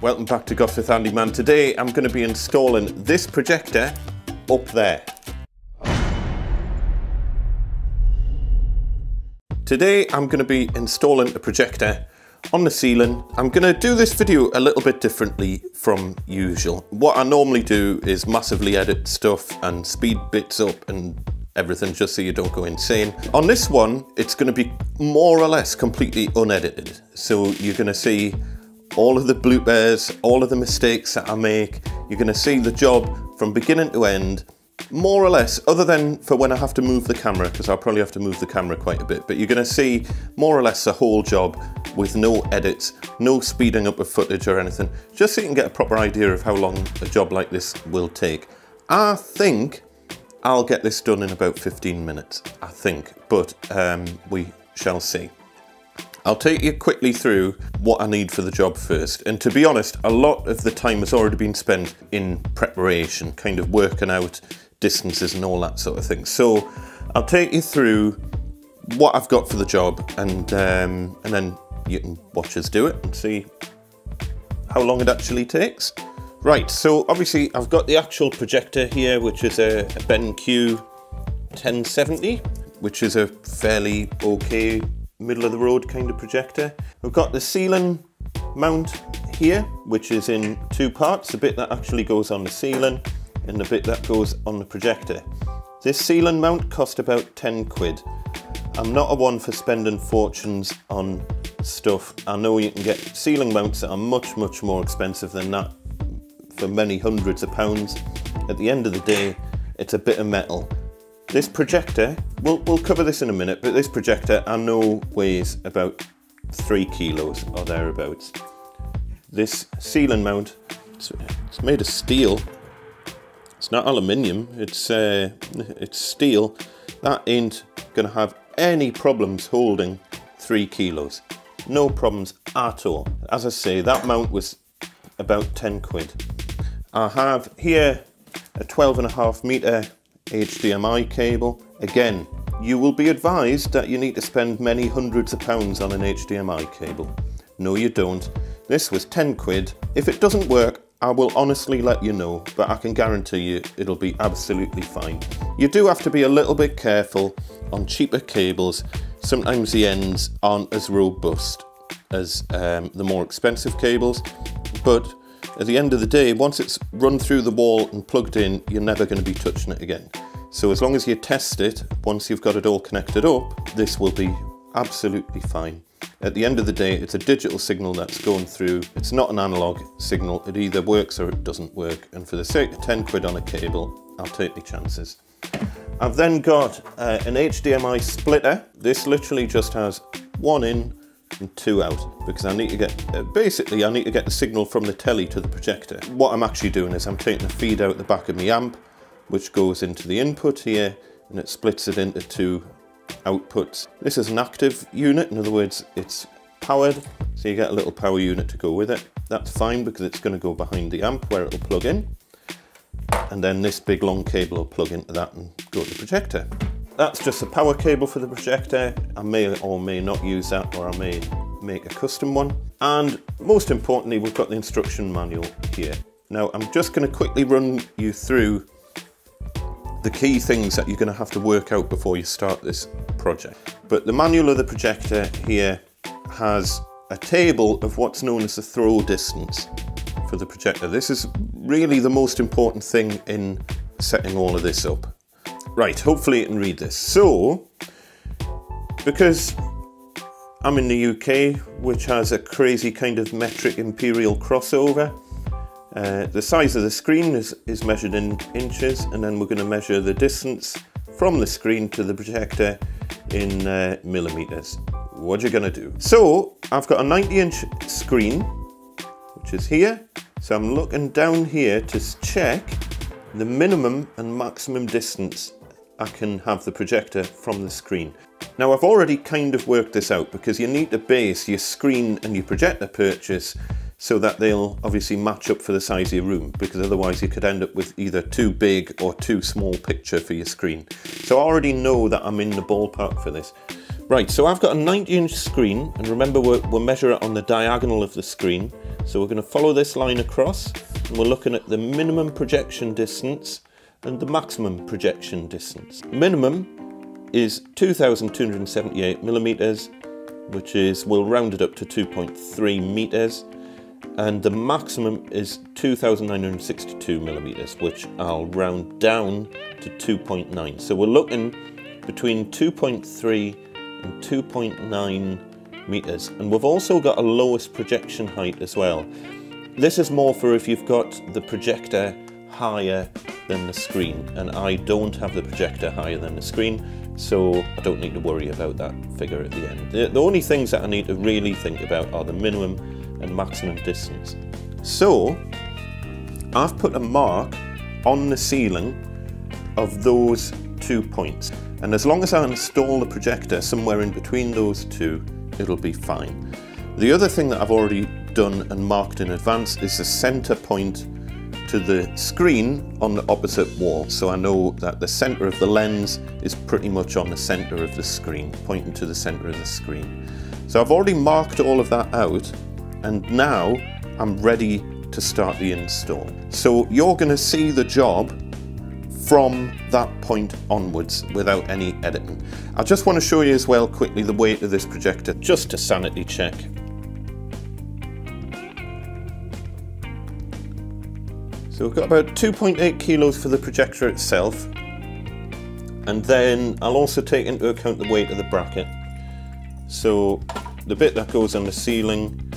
Welcome back to Gosforth Handyman. Today I'm going to be installing this projector up there. Today I'm going to be installing a projector on the ceiling. I'm going to do this video a little bit differently from usual. What I normally do is massively edit stuff and speed bits up and everything just so you don't go insane. On this one, it's going to be more or less completely unedited. So you're going to see all of the bloopers, all of the mistakes that I make. You're going to see the job from beginning to end more or less, other than for when I have to move the camera, because I'll probably have to move the camera quite a bit, but you're going to see more or less the whole job with no edits, no speeding up of footage or anything, just so you can get a proper idea of how long a job like this will take. I think I'll get this done in about 15 minutes, I think, but um, we shall see. I'll take you quickly through what I need for the job first. And to be honest, a lot of the time has already been spent in preparation, kind of working out distances and all that sort of thing. So I'll take you through what I've got for the job and, um, and then you can watch us do it and see how long it actually takes. Right, so obviously I've got the actual projector here, which is a, a BenQ 1070, which is a fairly okay middle of the road kind of projector. We've got the ceiling mount here, which is in two parts, the bit that actually goes on the ceiling and the bit that goes on the projector. This ceiling mount cost about 10 quid. I'm not a one for spending fortunes on stuff. I know you can get ceiling mounts that are much, much more expensive than that for many hundreds of pounds. At the end of the day, it's a bit of metal. This projector, we'll, we'll cover this in a minute, but this projector I know weighs about three kilos or thereabouts. This ceiling mount, it's, it's made of steel. It's not aluminium, it's, uh, it's steel. That ain't gonna have any problems holding three kilos. No problems at all. As I say, that mount was about 10 quid. I have here a 12 and a half meter HDMI cable. Again, you will be advised that you need to spend many hundreds of pounds on an HDMI cable. No, you don't. This was 10 quid. If it doesn't work, I will honestly let you know, but I can guarantee you it'll be absolutely fine. You do have to be a little bit careful on cheaper cables. Sometimes the ends aren't as robust as um, the more expensive cables, but at the end of the day, once it's run through the wall and plugged in, you're never going to be touching it again. So as long as you test it, once you've got it all connected up, this will be absolutely fine. At the end of the day, it's a digital signal that's going through. It's not an analog signal. It either works or it doesn't work. And for the sake of 10 quid on a cable, I'll take the chances. I've then got uh, an HDMI splitter. This literally just has one in, and two out because I need to get, uh, basically I need to get the signal from the telly to the projector. What I'm actually doing is I'm taking the feed out the back of my amp, which goes into the input here, and it splits it into two outputs. This is an active unit, in other words, it's powered, so you get a little power unit to go with it. That's fine because it's going to go behind the amp where it'll plug in. And then this big long cable will plug into that and go to the projector. That's just a power cable for the projector. I may or may not use that or I may make a custom one. And most importantly, we've got the instruction manual here. Now, I'm just gonna quickly run you through the key things that you're gonna have to work out before you start this project. But the manual of the projector here has a table of what's known as the throw distance for the projector. This is really the most important thing in setting all of this up. Right, hopefully you can read this. So, because I'm in the UK, which has a crazy kind of metric imperial crossover, uh, the size of the screen is, is measured in inches, and then we're going to measure the distance from the screen to the projector in uh, millimeters. What are you going to do? So, I've got a 90 inch screen, which is here. So I'm looking down here to check the minimum and maximum distance I can have the projector from the screen. Now I've already kind of worked this out because you need to base your screen and your projector purchase so that they'll obviously match up for the size of your room because otherwise you could end up with either too big or too small picture for your screen. So I already know that I'm in the ballpark for this. Right, so I've got a 90 inch screen, and remember we're, we're measuring it on the diagonal of the screen. So we're going to follow this line across, and we're looking at the minimum projection distance and the maximum projection distance. Minimum is 2,278 millimeters, which is, we'll round it up to 2.3 meters, and the maximum is 2,962 millimeters, which I'll round down to 2.9. So we're looking between 2.3 and 2.9 meters. And we've also got a lowest projection height as well. This is more for if you've got the projector higher than the screen and I don't have the projector higher than the screen so I don't need to worry about that figure at the end. The, the only things that I need to really think about are the minimum and maximum distance. So I've put a mark on the ceiling of those two points. And as long as I install the projector somewhere in between those two, it'll be fine. The other thing that I've already done and marked in advance is the center point to the screen on the opposite wall. So I know that the center of the lens is pretty much on the center of the screen, pointing to the center of the screen. So I've already marked all of that out and now I'm ready to start the install. So you're going to see the job from that point onwards without any editing. I just want to show you as well quickly the weight of this projector just to sanity check. So we've got about 2.8 kilos for the projector itself and then I'll also take into account the weight of the bracket. So the bit that goes on the ceiling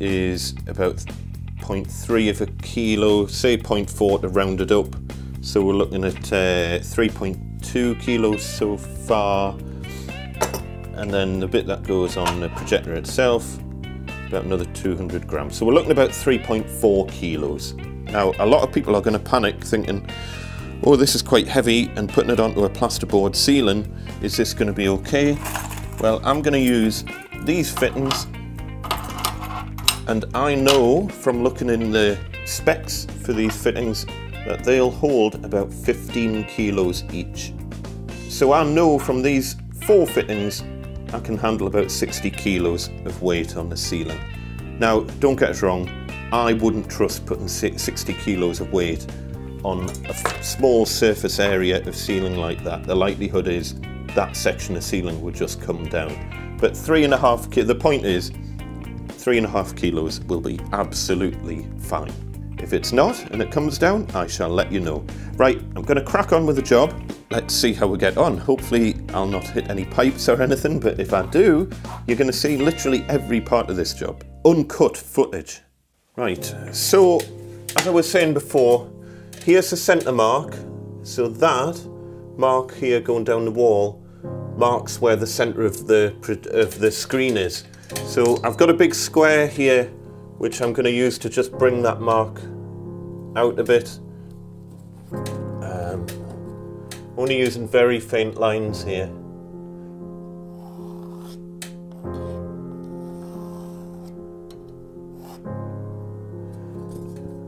is about 0.3 of a kilo, say 0.4 to round it up so we're looking at uh, 3.2 kilos so far. And then the bit that goes on the projector itself, about another 200 grams. So we're looking about 3.4 kilos. Now, a lot of people are going to panic thinking, oh, this is quite heavy and putting it onto a plasterboard ceiling, is this going to be okay? Well, I'm going to use these fittings and I know from looking in the specs for these fittings that they'll hold about 15 kilos each. So I know from these four fittings I can handle about 60 kilos of weight on the ceiling. Now don't get us wrong, I wouldn't trust putting 60 kilos of weight on a small surface area of ceiling like that. The likelihood is that section of ceiling would just come down. But three and a half, the point is, three and a half kilos will be absolutely fine. If it's not and it comes down, I shall let you know. Right, I'm going to crack on with the job. Let's see how we get on. Hopefully I'll not hit any pipes or anything, but if I do, you're going to see literally every part of this job. Uncut footage. Right, so as I was saying before, here's the centre mark. So that mark here going down the wall marks where the centre of the, of the screen is. So I've got a big square here which I'm going to use to just bring that mark out a bit. Um, only using very faint lines here.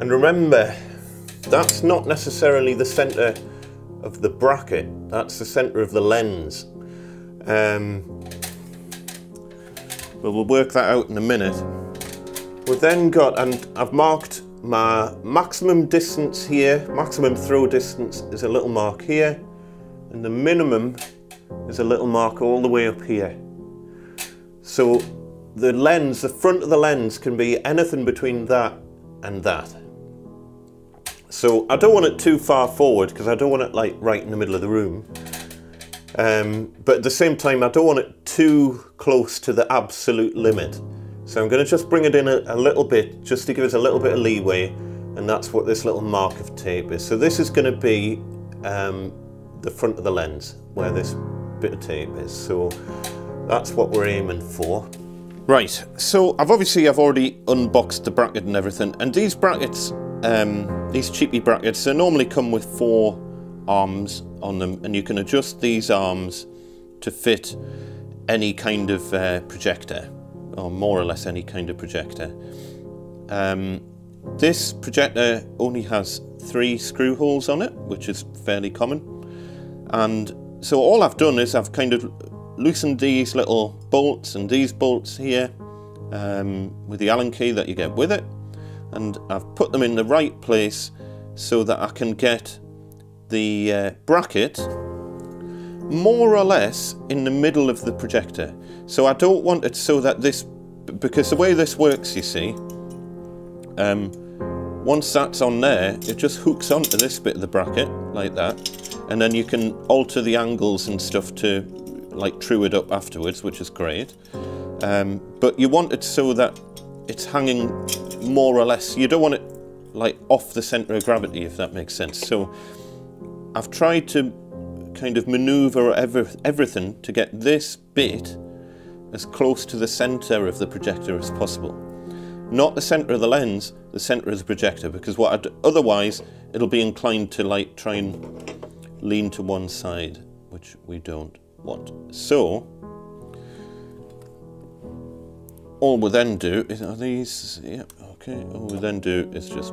And remember, that's not necessarily the center of the bracket, that's the center of the lens. Um, but we'll work that out in a minute. We've then got, and I've marked my maximum distance here, maximum throw distance is a little mark here, and the minimum is a little mark all the way up here. So the lens, the front of the lens can be anything between that and that. So I don't want it too far forward because I don't want it like right in the middle of the room. Um, but at the same time, I don't want it too close to the absolute limit. So I'm going to just bring it in a, a, little bit, just to give us a little bit of leeway, and that's what this little mark of tape is. So this is going to be um, the front of the lens, where this bit of tape is. So that's what we're aiming for. Right, so I've obviously I've already unboxed the bracket and everything, and these brackets, um, these cheapy brackets, they normally come with four arms on them, and you can adjust these arms to fit any kind of uh, projector or more or less any kind of projector. Um, this projector only has three screw holes on it, which is fairly common. And so all I've done is I've kind of loosened these little bolts and these bolts here um, with the Allen key that you get with it. And I've put them in the right place so that I can get the uh, bracket more or less in the middle of the projector. So I don't want it so that this, because the way this works, you see, um, once that's on there, it just hooks onto this bit of the bracket, like that, and then you can alter the angles and stuff to like true it up afterwards, which is great. Um, but you want it so that it's hanging more or less, you don't want it like off the center of gravity, if that makes sense. So I've tried to kind of maneuver every, everything to get this bit as close to the center of the projector as possible. Not the center of the lens, the center of the projector, because what I'd, otherwise it'll be inclined to like try and lean to one side, which we don't want. So, all we then do is, are these, okay, all we then do is just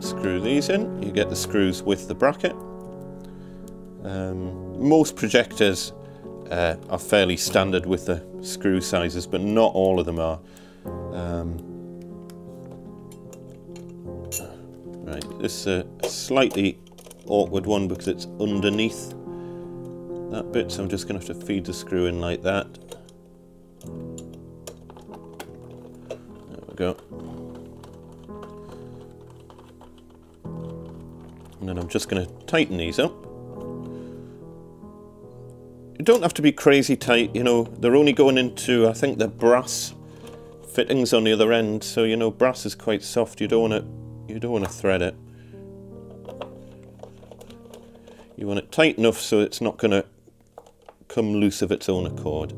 screw these in. You get the screws with the bracket. Um, most projectors uh, are fairly standard with the screw sizes, but not all of them are. Um, right, this is a slightly awkward one because it's underneath that bit, so I'm just going to have to feed the screw in like that. There we go. And then I'm just going to tighten these up. You don't have to be crazy tight, you know, they're only going into, I think, the brass fittings on the other end, so, you know, brass is quite soft, you don't want to, you don't want to thread it. You want it tight enough so it's not going to come loose of its own accord.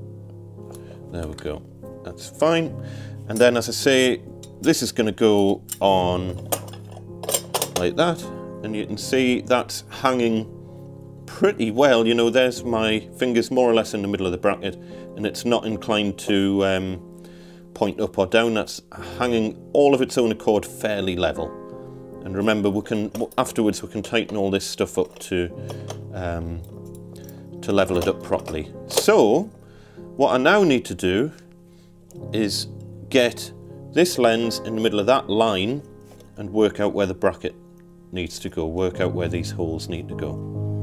There we go. That's fine. And then, as I say, this is going to go on like that. And you can see that's hanging pretty well. You know, there's my fingers more or less in the middle of the bracket and it's not inclined to um, point up or down. That's hanging all of its own accord fairly level. And remember, we can afterwards we can tighten all this stuff up to um, to level it up properly. So, what I now need to do is get this lens in the middle of that line and work out where the bracket needs to go, work out where these holes need to go.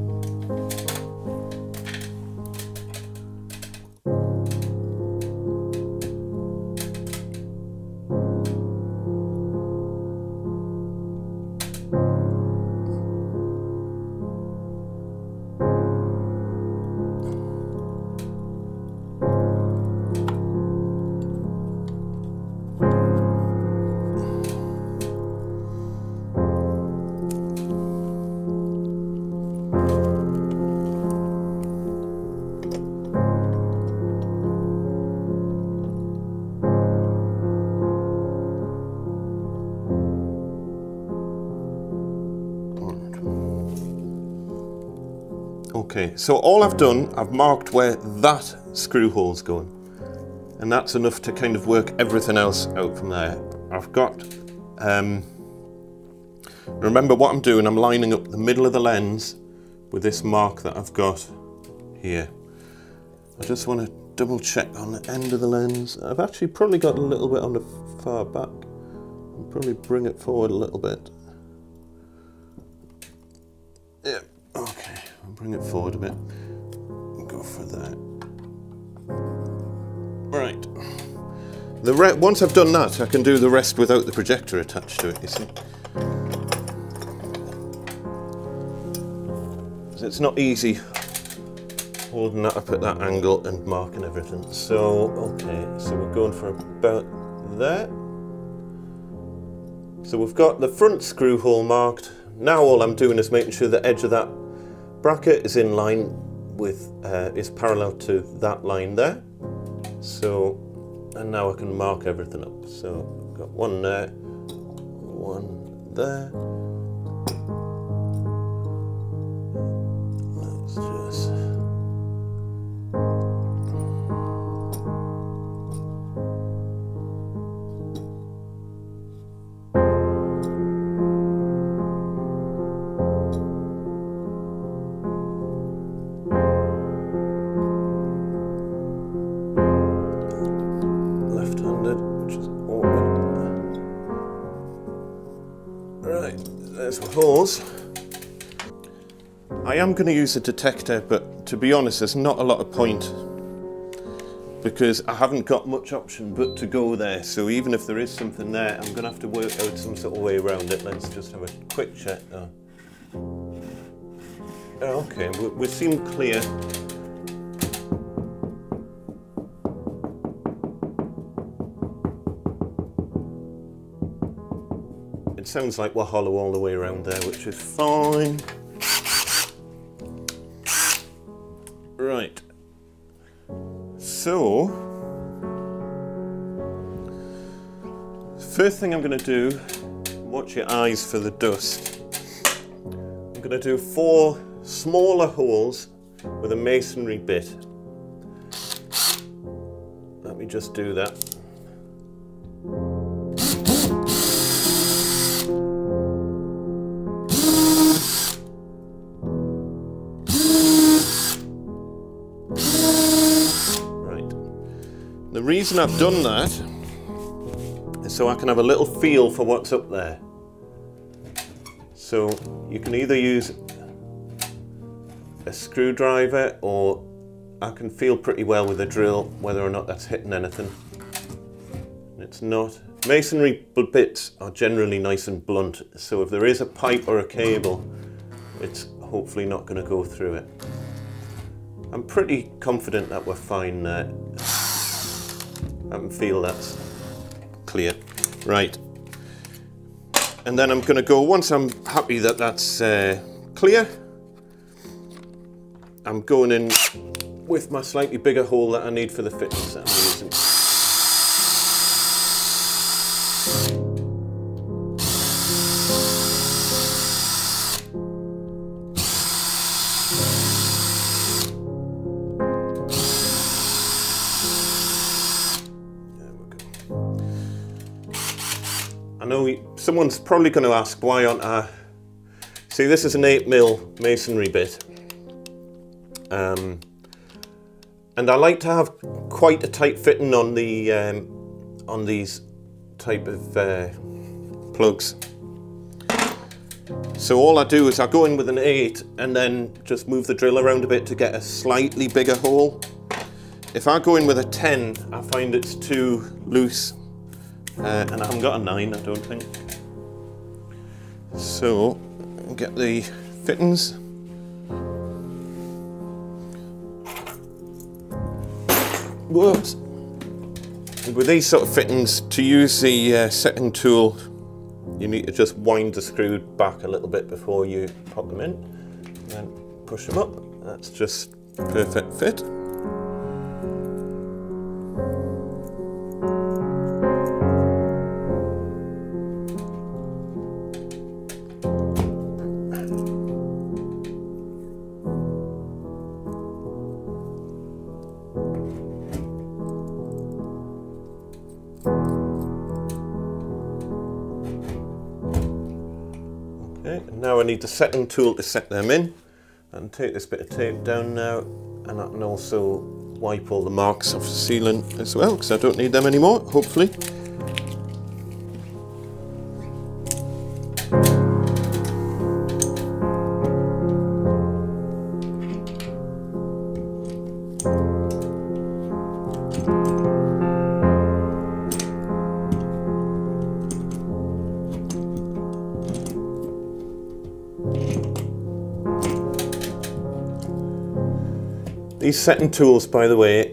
So all I've done, I've marked where that screw hole's going. And that's enough to kind of work everything else out from there. I've got, um, remember what I'm doing, I'm lining up the middle of the lens with this mark that I've got here. I just want to double check on the end of the lens. I've actually probably got a little bit on the far back. I'll probably bring it forward a little bit. I'll bring it forward a bit. Go for that. Right. The once I've done that, I can do the rest without the projector attached to it, you see. So it's not easy holding that up at that angle and marking everything. So, okay, so we're going for about there. So we've got the front screw hole marked. Now all I'm doing is making sure the edge of that bracket is in line with, uh, is parallel to that line there. So, and now I can mark everything up. So, I've got one there, one there. Let's just am going to use a detector, but to be honest, there's not a lot of point because I haven't got much option but to go there. So even if there is something there, I'm going to have to work out some sort of way around it. Let's just have a quick check though. Oh, okay, we, we seem clear. It sounds like we're hollow all the way around there, which is fine. So, first thing I'm going to do, watch your eyes for the dust. I'm going to do four smaller holes with a masonry bit. Let me just do that. Reason I've done that is so I can have a little feel for what's up there. So you can either use a screwdriver or I can feel pretty well with a drill whether or not that's hitting anything. It's not. Masonry bits are generally nice and blunt, so if there is a pipe or a cable, it's hopefully not going to go through it. I'm pretty confident that we're fine there. Can feel that's clear. Right. And then I'm going to go, once I'm happy that that's uh, clear, I'm going in with my slightly bigger hole that I need for the fittings that I'm using. Someone's probably going to ask why aren't I... See, this is an 8 mil masonry bit. Um, and I like to have quite a tight fitting on the um, on these type of uh, plugs. So all I do is I go in with an 8 and then just move the drill around a bit to get a slightly bigger hole. If I go in with a 10, I find it's too loose uh, and I haven't got a 9 I don't think. So get the fittings. Whoops. With these sort of fittings, to use the uh, setting tool, you need to just wind the screw back a little bit before you pop them in. And push them up. That's just perfect fit. The setting tool to set them in and take this bit of tape down now and I can also wipe all the marks off the ceiling as well because I don't need them anymore hopefully. Setting tools, by the way,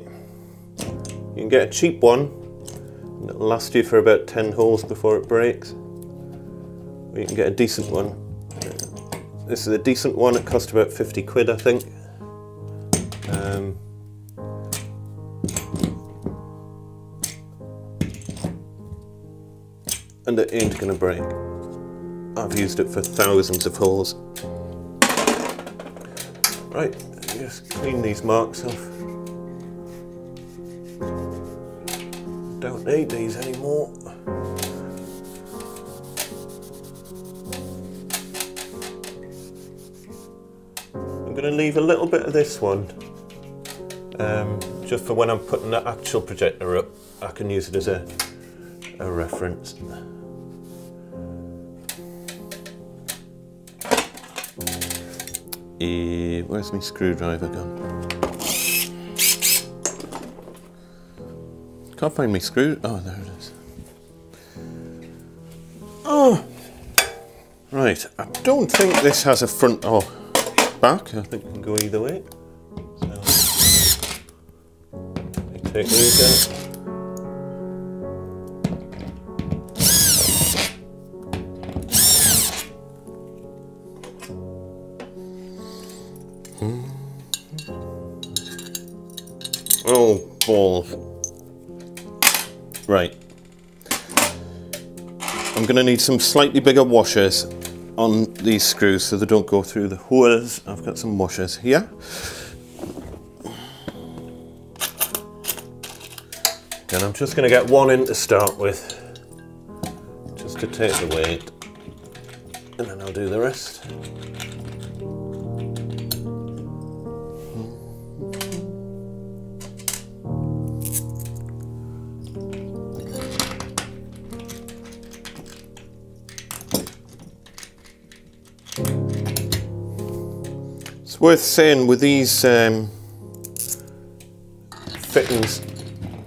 you can get a cheap one, it'll last you for about 10 holes before it breaks. Or you can get a decent one. This is a decent one, it cost about 50 quid I think. Um, and it ain't gonna break. I've used it for thousands of holes. Right, just clean these marks off. Don't need these anymore. I'm going to leave a little bit of this one um, just for when I'm putting the actual projector up I can use it as a, a reference. A... Where's my screwdriver gone? Can't find my screw... Oh, there it is. Oh! Right, I don't think this has a front or back. I think it can go either way. So, take these out. Right. I'm going to need some slightly bigger washers on these screws so they don't go through the holes. I've got some washers here. And I'm just going to get one in to start with, just to take the weight, and then I'll do the rest. Worth saying with these um, fittings,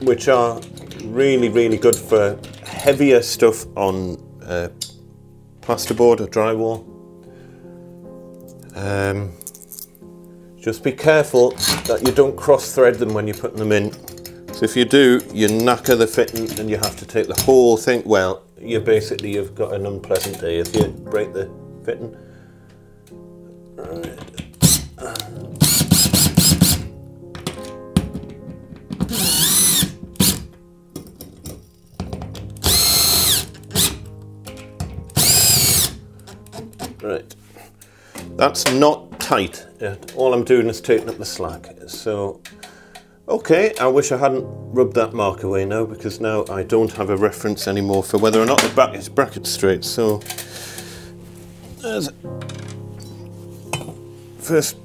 which are really, really good for heavier stuff on uh, plasterboard or drywall. Um, just be careful that you don't cross thread them when you're putting them in. So if you do, you knacker the fitting and you have to take the whole thing. Well, you basically you've got an unpleasant day if you break the fitting. Right. That's not tight. All I'm doing is taking up the slack. So, okay, I wish I hadn't rubbed that mark away now because now I don't have a reference anymore for whether or not the back is bracket straight. So, there's first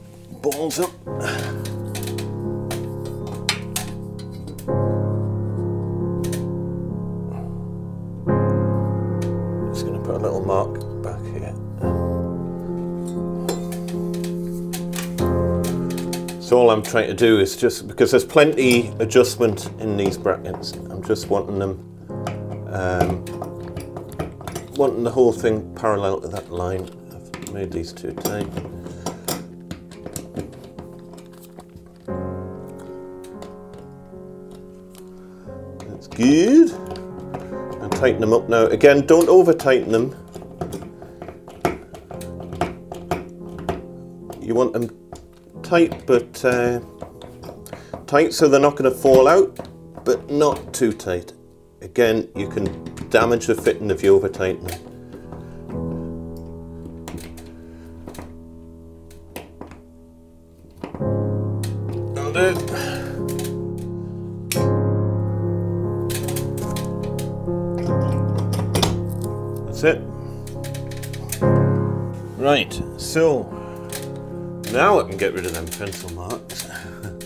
balls up. I'm trying to do is just, because there's plenty adjustment in these brackets, I'm just wanting them, um, wanting the whole thing parallel to that line. I've made these too tight. That's good. And tighten them up now. Again, don't over tighten them. You want them tight, but uh, tight so they're not going to fall out, but not too tight. Again, you can damage the fitting if you over tighten them. That's it. Right, so now I can get rid of them pencil marks.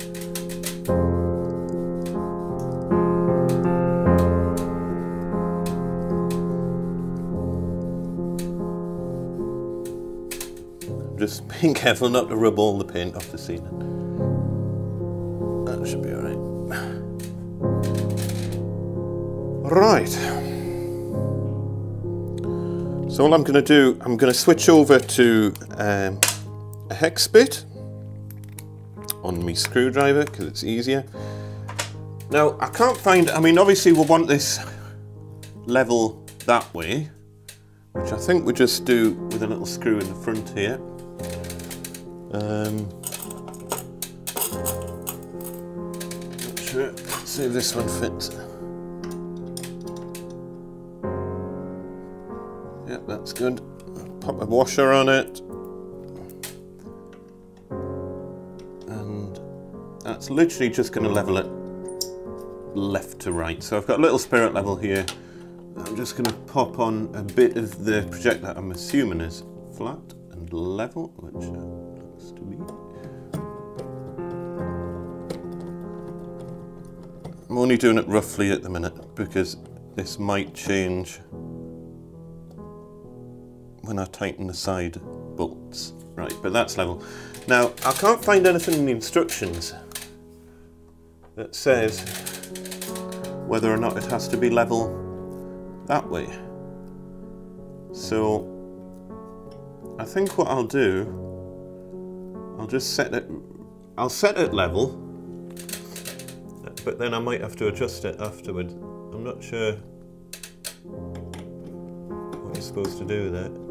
just being careful not to rub all the paint off the ceiling. That should be alright. Right. So all I'm going to do, I'm going to switch over to um, hex bit on my screwdriver because it's easier. Now I can't find, I mean obviously we'll want this level that way, which I think we just do with a little screw in the front here. Um, sure, see if this one fits. Yep, that's good. Pop a washer on it. Literally just going to level it left to right. So I've got a little spirit level here. I'm just going to pop on a bit of the project that I'm assuming is flat and level, which uh, looks to be. I'm only doing it roughly at the minute because this might change when I tighten the side bolts. Right, but that's level. Now, I can't find anything in the instructions that says whether or not it has to be level that way. So, I think what I'll do, I'll just set it, I'll set it level, but then I might have to adjust it afterward. I'm not sure what you're supposed to do with it.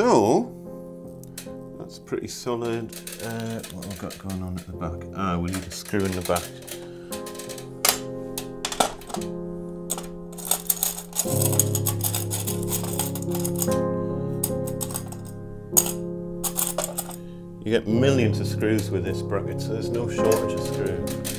So that's pretty solid. Uh, what have got going on at the back? Ah, we need a screw in the back. You get millions of screws with this bracket, so there's no shortage of screws.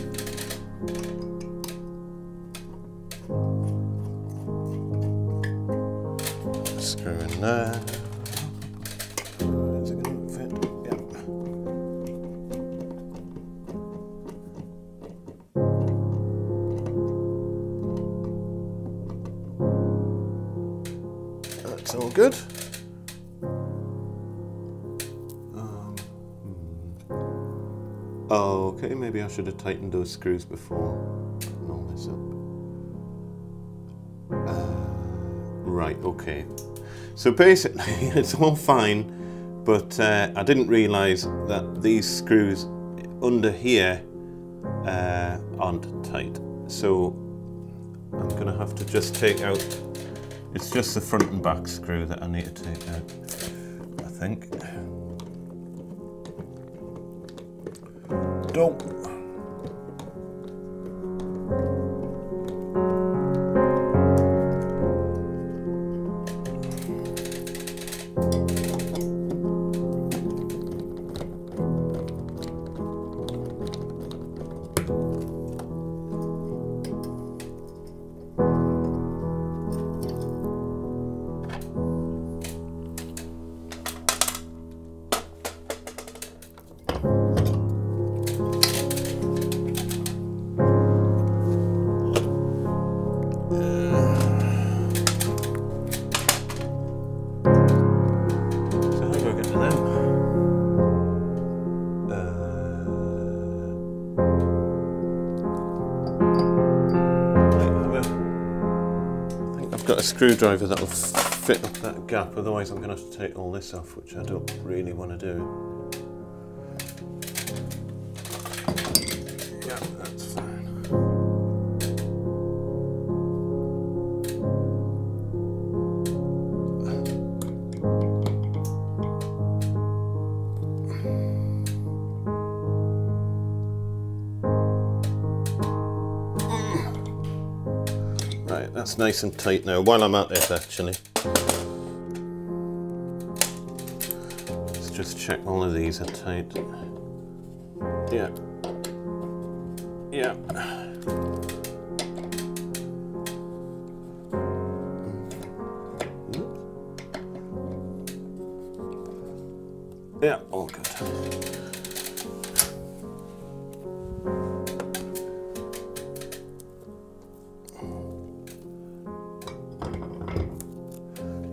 Should have tightened those screws before putting all this up. Uh, right, okay. So basically, it's all fine, but uh, I didn't realise that these screws under here uh, aren't tight. So I'm going to have to just take out, it's just the front and back screw that I need to take out, I think. Don't. Screwdriver that'll fit up that gap, otherwise I'm going to have to take all this off, which I don't really want to do. Right, that's nice and tight now. While I'm at it, actually. Let's just check all of these are tight. Yeah. Yeah. Mm-hmm. Yeah, all good.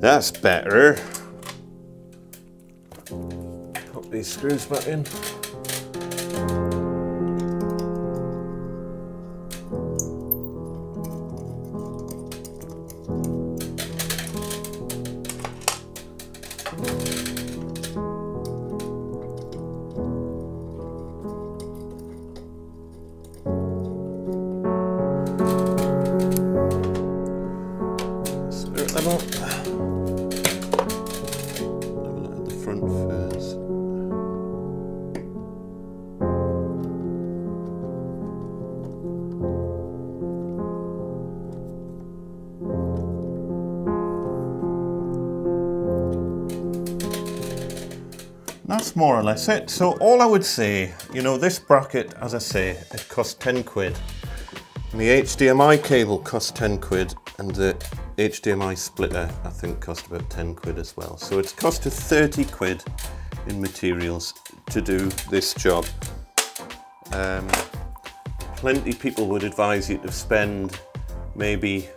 That's better. Put these screws back in. That's more or less it. So all I would say, you know, this bracket, as I say, it cost 10 quid. And the HDMI cable cost 10 quid and the HDMI splitter I think cost about 10 quid as well. So it's cost us 30 quid in materials to do this job. Um, plenty people would advise you to spend maybe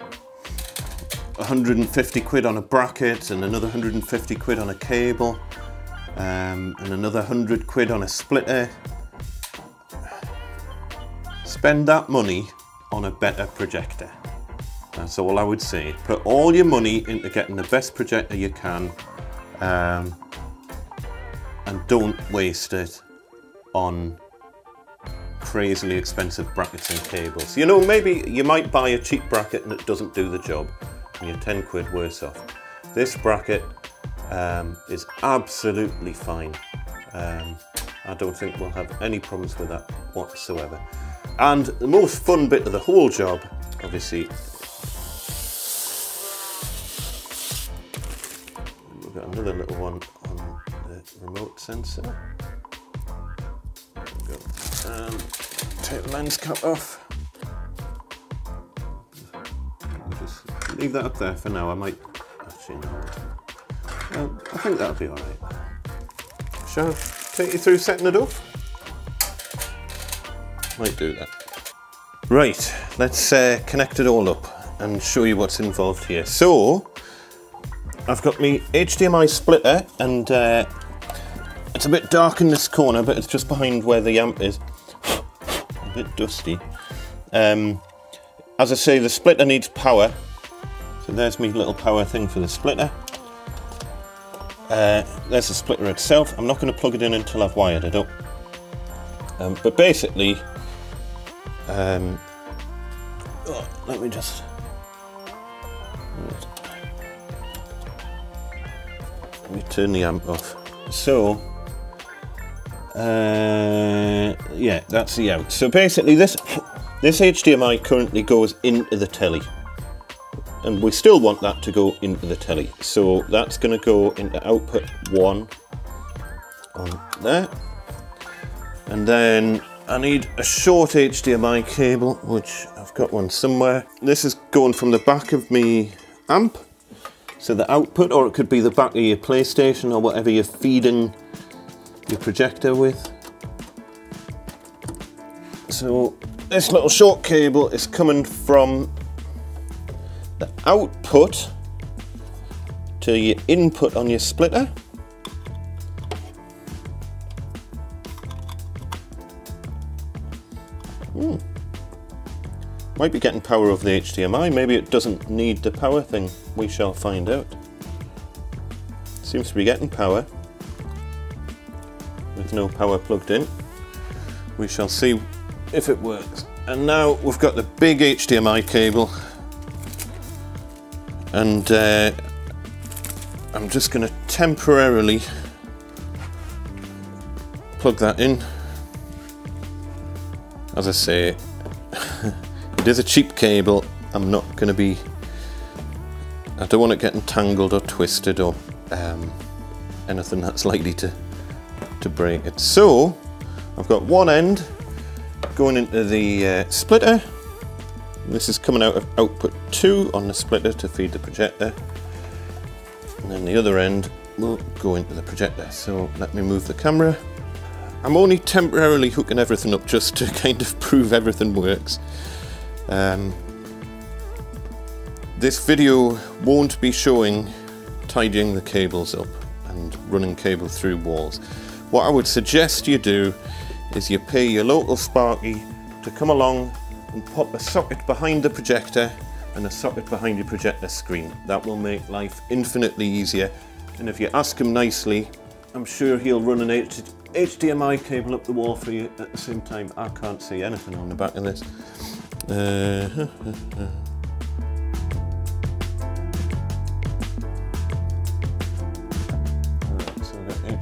150 quid on a bracket and another 150 quid on a cable um, and another 100 quid on a splitter. Spend that money on a better projector. That's all I would say. Put all your money into getting the best projector you can um, and don't waste it on crazily expensive brackets and cables. You know, maybe you might buy a cheap bracket and it doesn't do the job and you're 10 quid worse off. This bracket um, is absolutely fine. Um, I don't think we'll have any problems with that whatsoever. And the most fun bit of the whole job, obviously, we've got another little one on the remote sensor. Um, take the lens cap off. Just leave that up there for now. I might actually no. Well, I think that'll be all right. Shall I take you through setting it up? Might do that. Right, let's uh, connect it all up and show you what's involved here. So, I've got my HDMI splitter and uh, it's a bit dark in this corner, but it's just behind where the amp is. a bit dusty. Um, as I say, the splitter needs power. So there's my little power thing for the splitter. Uh, there's the splitter itself. I'm not going to plug it in until I've wired it up. Um, but basically, um, oh, let me just. Let me turn the amp off. So, uh, yeah, that's the out. So basically, this this HDMI currently goes into the telly, and we still want that to go into the telly. So that's going to go into output one on there, and then I need a short HDMI cable, which I've got one somewhere. This is going from the back of me amp, so the output, or it could be the back of your PlayStation or whatever you're feeding your projector with. So this little short cable is coming from the output to your input on your splitter. Hmm. Might be getting power over the HDMI, maybe it doesn't need the power thing. We shall find out. Seems to be getting power with no power plugged in. We shall see if it works. And now we've got the big HDMI cable and uh, I'm just going to temporarily plug that in. As I say, it is a cheap cable. I'm not going to be, I don't want it getting tangled or twisted or um, anything that's likely to to break it. So I've got one end going into the uh, splitter. This is coming out of output 2 on the splitter to feed the projector. And then the other end will go into the projector. So let me move the camera. I'm only temporarily hooking everything up just to kind of prove everything works. Um, this video won't be showing tidying the cables up and running cable through walls. What I would suggest you do is you pay your local Sparky to come along and pop a socket behind the projector and a socket behind your projector screen. That will make life infinitely easier. And if you ask him nicely, I'm sure he'll run an HDMI cable up the wall for you at the same time. I can't see anything on the back of this. Uh,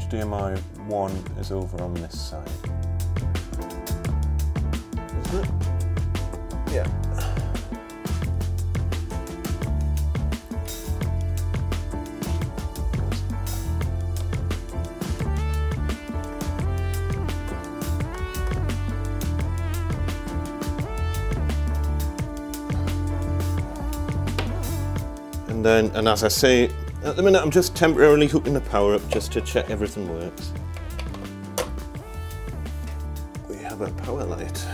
HDMI 1 is over on this side. Isn't it? Yeah. And then, and as I say, at the minute I'm just temporarily hooking the power up just to check everything works. We have a power light.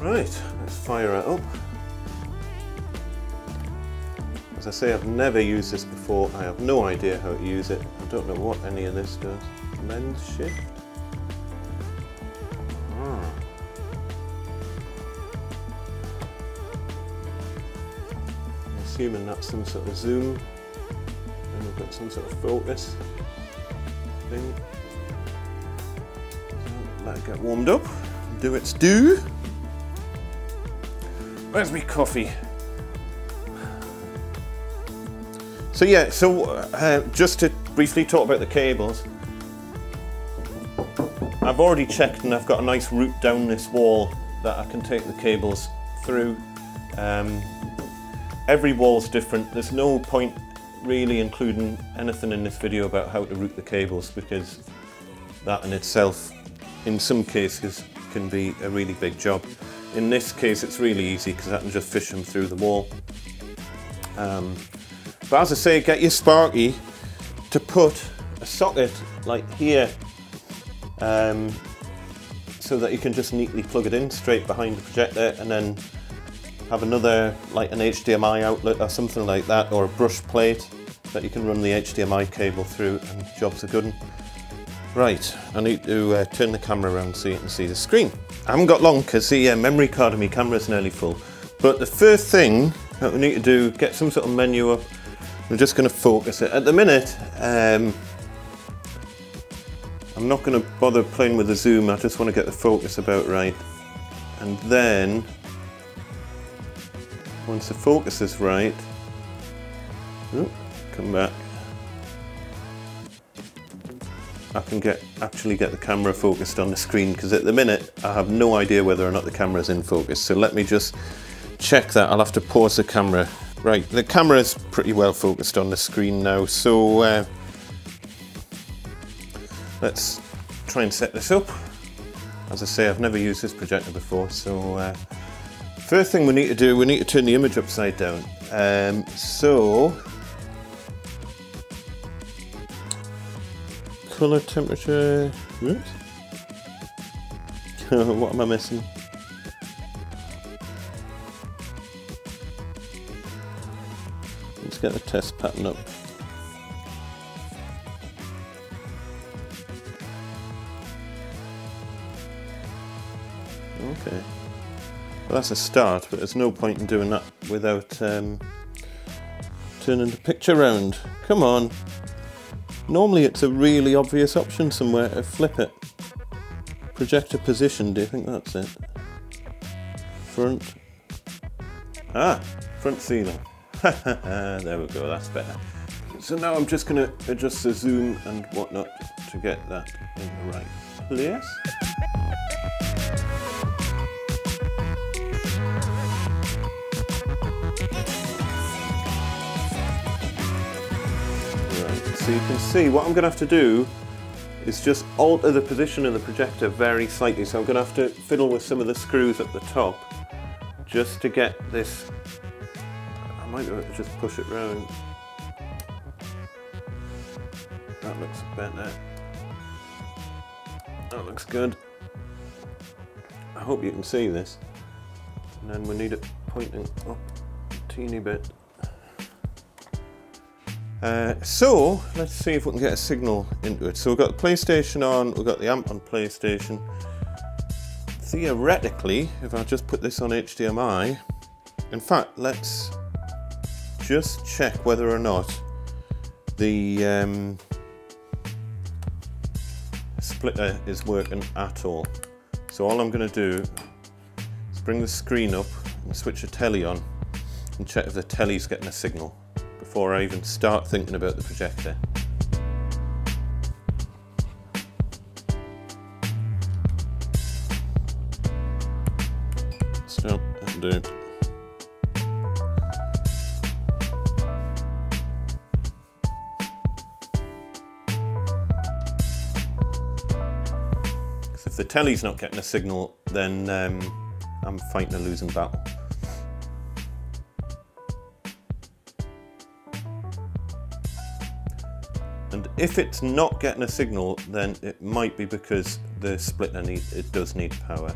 Right, let's fire it up. As I say, I've never used this before. I have no idea how to use it. I don't know what any of this does. Lens shift. Ah. I'm assuming that's some sort of zoom. And we've got some sort of focus thing. Let it get warmed up. Do its do. Where's my coffee? So yeah, so uh, just to briefly talk about the cables. I've already checked and I've got a nice route down this wall that I can take the cables through. Um, every wall's different. There's no point really including anything in this video about how to route the cables because that in itself, in some cases, can be a really big job. In this case, it's really easy because I can just fish them through the wall. Um, but as I say, get your Sparky to put a socket like here um, so that you can just neatly plug it in straight behind the projector and then have another like an HDMI outlet or something like that or a brush plate that you can run the HDMI cable through and jobs are good. Right, I need to uh, turn the camera around so you can see the screen. I haven't got long because the uh, memory card of my camera is nearly full. But the first thing that we need to do, get some sort of menu up I'm just going to focus it. At the minute, um, I'm not going to bother playing with the zoom, I just want to get the focus about right. And then, once the focus is right, oh, come back. I can get actually get the camera focused on the screen because at the minute I have no idea whether or not the camera is in focus. So let me just check that. I'll have to pause the camera Right, the camera is pretty well focused on the screen now, so uh, let's try and set this up. As I say, I've never used this projector before, so uh, first thing we need to do, we need to turn the image upside down. Um, so, color temperature, what am I missing? Let's get the test pattern up. Okay. Well, that's a start, but there's no point in doing that without um, turning the picture around. Come on. Normally it's a really obvious option somewhere to flip it. Projector position, do you think that's it? Front. Ah, front ceiling. there we go, that's better. So now I'm just going to adjust the zoom and whatnot to get that in the right place. So you can see what I'm going to have to do is just alter the position of the projector very slightly. So I'm going to have to fiddle with some of the screws at the top just to get this I might just push it round. That looks better. That looks good. I hope you can see this. And then we need it pointing up a teeny bit. Uh, so, let's see if we can get a signal into it. So we've got the PlayStation on, we've got the amp on PlayStation. Theoretically, if I just put this on HDMI, in fact, let's just check whether or not the um, splitter is working at all. So all I'm going to do is bring the screen up and switch the telly on and check if the telly's getting a signal before I even start thinking about the projector. Stop and do. If the telly's not getting a signal, then um, I'm fighting a losing battle. If it's not getting a signal, then it might be because the splitter need, it does need power.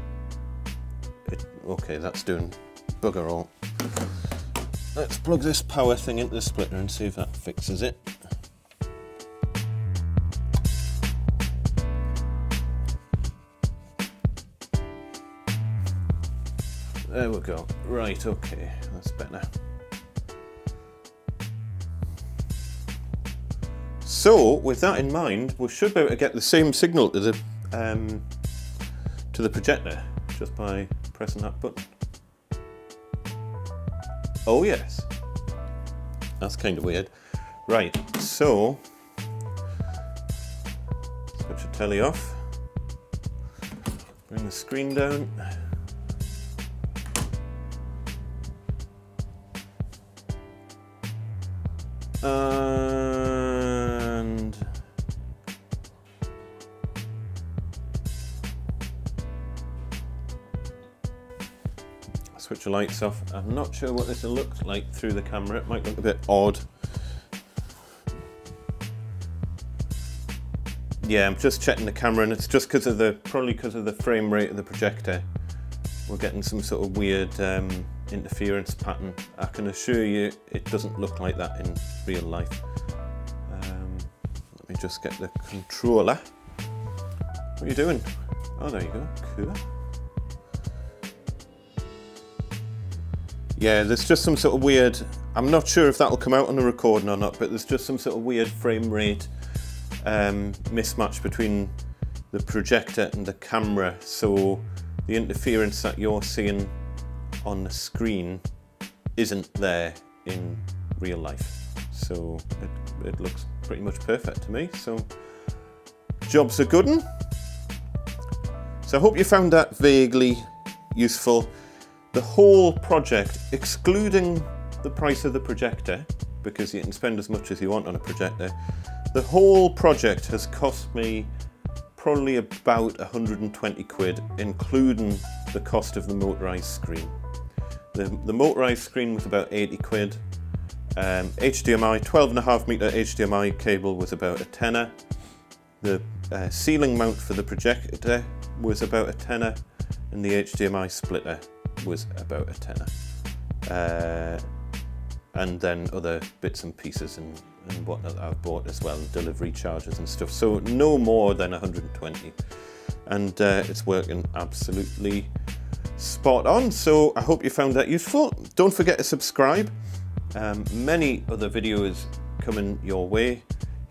It, okay, that's doing bugger all. Let's plug this power thing into the splitter and see if that fixes it. There we go. Right, okay, that's better. So, with that in mind, we should be able to get the same signal to the um, to the projector just by pressing that button. Oh yes, that's kind of weird. Right, so switch the telly off, bring the screen down. And lights off. I'm not sure what this will look like through the camera. It might look a bit odd. Yeah, I'm just checking the camera and it's just because of the, probably because of the frame rate of the projector. We're getting some sort of weird um, interference pattern. I can assure you it doesn't look like that in real life. Um, let me just get the controller. What are you doing? Oh, there you go. Cool. Yeah, there's just some sort of weird, I'm not sure if that'll come out on the recording or not, but there's just some sort of weird frame rate um, mismatch between the projector and the camera. So the interference that you're seeing on the screen isn't there in real life. So it, it looks pretty much perfect to me. So job's a good. So I hope you found that vaguely useful. The whole project, excluding the price of the projector, because you can spend as much as you want on a projector, the whole project has cost me probably about 120 quid, including the cost of the motorized screen. The, the motorized screen was about 80 quid. Um, HDMI, 12.5 meter HDMI cable was about a tenner. The uh, ceiling mount for the projector was about a tenner, and the HDMI splitter was about a tenner. Uh, and then other bits and pieces and, and whatnot I've bought as well, delivery charges and stuff. So no more than 120. And uh, it's working absolutely spot on. So I hope you found that useful. Don't forget to subscribe. Um, many other videos coming your way.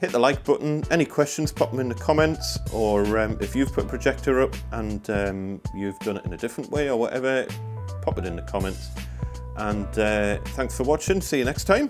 Hit the like button. Any questions, pop them in the comments. Or um, if you've put a projector up and um, you've done it in a different way or whatever, pop it in the comments. And uh, thanks for watching. See you next time.